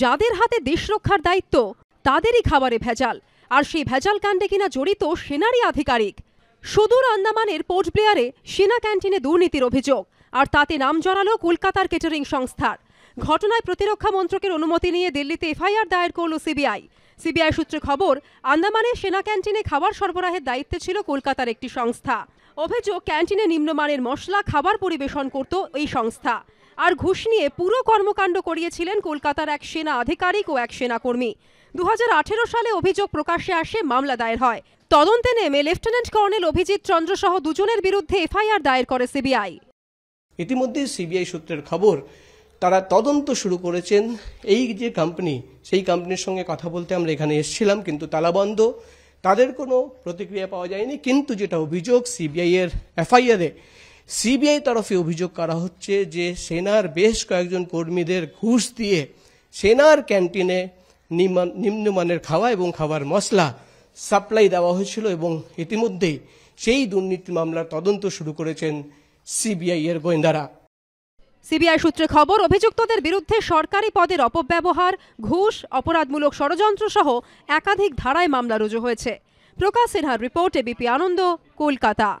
যাদের হাতে দেশ রক্ষার দায়িত্ব, তাদেরই খাবারে ভেজাল। আর সেই ভেজাল কাণ্ডে কিনা জড়িত সেনারই আধিকারিক। সুদূর আন্দামানের পোর্ট ব্লেয়ারে সেনা ক্যান্টিনে দুর্নীতির অভিযোগ, আর তাতে নাম জড়ালো কলকাতার কেটারিং সংস্থার। ঘটনায় প্রতিরক্ষা মন্ত্রকের অনুমতি নিয়ে দিল্লিতে এফআইআর দায়ের করল সিবিআই। সিবিআই সূত্রে খবর, আন্দামানে সেনা ক্যান্টিনে খাবার সরবরাহের দায়িত্বে ছিল কলকাতার একটি সংস্থা। অভিযোগ, ক্যান্টিনে নিম্নমানের মশলা, খাবার পরিবেশন করত এই সংস্থা। আর ঘুষ নিয়ে পুরো কর্মকাণ্ড করিয়েছিলেন কলকাতার এক সেনা আধিকারিক ও এক সেনাকর্মী। দুহাজার আঠেরো সালে অভিযোগ প্রকাশ্যে আসে মামলা দায়ের হয়। তদন্তে নেমে লেফটেন্যান্ট কর্নেল অভিজিৎ চন্দ্র সহ দুজনের বিরুদ্ধে এফআইআর দায়ের করে সিবিআই। ইতিমধ্যে সিবিআই সূত্রের খবর, তারা তদন্ত শুরু করেছেন। এই যে কোম্পানি সেই কোম্পানির সঙ্গে কথা বলতে আমরা এখানে এসেছিলাম, কিন্তু তালাবন্ধ তাদের কোনো প্রতিক্রিয়া পাওয়া যায়নি, কিন্তু যেটা অভিযোগ, সিবিআই এর এফআইআরে সিবিআই তরফে অভিযোগ করা হচ্ছে যে সেনার বেশ কয়েকজন কর্মীদের ঘুষ দিয়ে সেনার ক্যান্টিনে নিম্ন- নিম্নমানের খাওয়া এবং খাবার মশলা সাপ্লাই দেওয়া হয়েছিল এবং ইতিমধ্যেই সেই দুর্নীতি মামলার তদন্ত শুরু করেছেন সিবিআই এর গোয়েন্দারা। সিবিআই সূত্রে খবর, অভিযুক্তদের বিরুদ্ধে সরকারি পদের অপব্যবহার, ঘুষ, অপরাধমূলক ষড়যন্ত্র সহ একাধিক ধারায় মামলা রুজু হয়েছে। প্রকাশ সিনহার রিপোর্ট এবিপি আনন্দ, কলকাতা।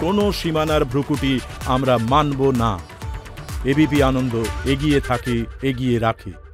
কোনো সীমানার ভ্রুকুটি আমরা মানব না। এবিপি আনন্দ এগিয়ে থাকে এগিয়ে রাখে।